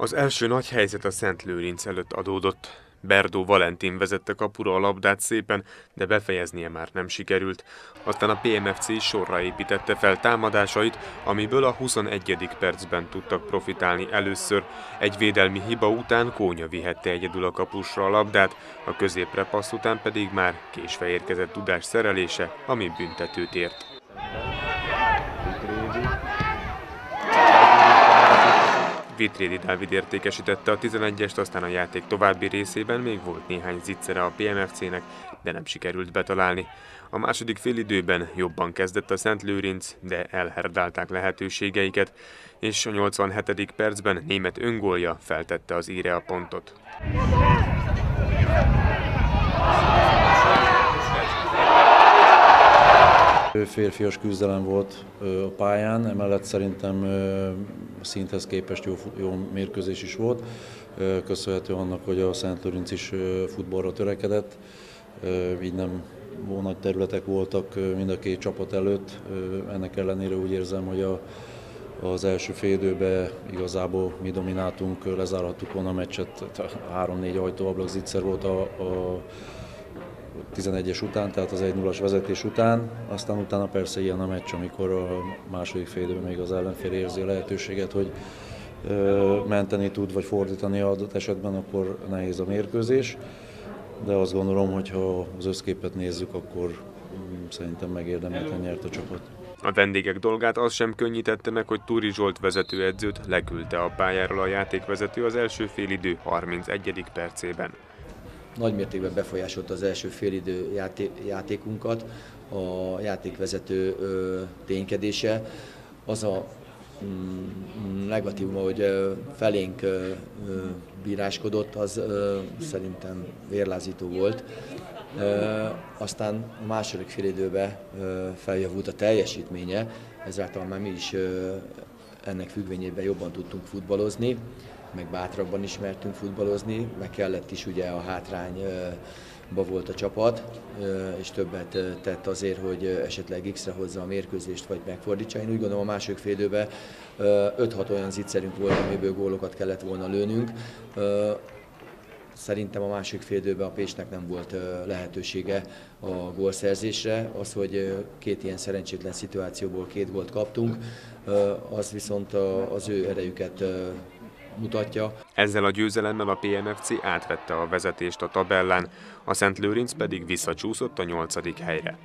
Az első nagy helyzet a Szent Lőrinc előtt adódott. Berdó Valentin vezette kapura a labdát szépen, de befejeznie már nem sikerült. Aztán a PMFC is sorra építette fel támadásait, amiből a 21. percben tudtak profitálni először. Egy védelmi hiba után Kónya vihette egyedül a kapusra a labdát, a középre passz után pedig már késve érkezett tudás szerelése, ami büntetőt ért. Vitrédi Dávid értékesítette a 11-est, aztán a játék további részében még volt néhány zicsere a PMFC-nek, de nem sikerült betalálni. A második félidőben jobban kezdett a Szent Lőrinc, de elherdálták lehetőségeiket, és a 87. percben német öngólja feltette az íre a pontot. Férfias küzdelem volt a pályán, emellett szerintem szinthez képest jó, jó mérkőzés is volt, köszönhető annak, hogy a Szent Lőrinc is futballra törekedett, így nem nagy területek voltak mind a két csapat előtt, ennek ellenére úgy érzem, hogy a, az első fél időben igazából mi domináltunk, lezárhattuk volna a meccset, 3-4 ajtóablak zicser volt a, a 11-es után, tehát az 1-0-as vezetés után, aztán utána persze ilyen a meccs, amikor a második fél időben még az ellenfél érzi a lehetőséget, hogy menteni tud, vagy fordítani adott esetben, akkor nehéz a mérkőzés. De azt gondolom, hogy ha az összképet nézzük, akkor mm, szerintem megérdemelten nyert a csapat. A vendégek dolgát az sem könnyítette meg, hogy Túri Zsolt vezetőedzőt leküldte a pályáról a játékvezető az első félidő 31. percében nagy mértékben befolyásolta az első félidő játé játékunkat, a játékvezető ténykedése. Az a mm, negatívum, hogy felénk bíráskodott, az szerintem vérlázító volt. Aztán a második félidőben feljavult a teljesítménye, ezáltal már mi is ennek függvényében jobban tudtunk futballozni meg bátrabban ismertünk futballozni, meg kellett is ugye a hátrányba volt a csapat, és többet tett azért, hogy esetleg X-re hozza a mérkőzést, vagy megfordítsa. Én úgy gondolom a második félidőben 5-6 olyan zicserünk volt, amiből gólokat kellett volna lőnünk. Szerintem a másik félidőben a Pésnek nem volt lehetősége a gólszerzésre. Az, hogy két ilyen szerencsétlen szituációból két gólt kaptunk, az viszont az ő erejüket mutatja. Ezzel a győzelemmel a PMFC átvette a vezetést a tabellán, a Szent Lőrinc pedig visszacsúszott a nyolcadik helyre.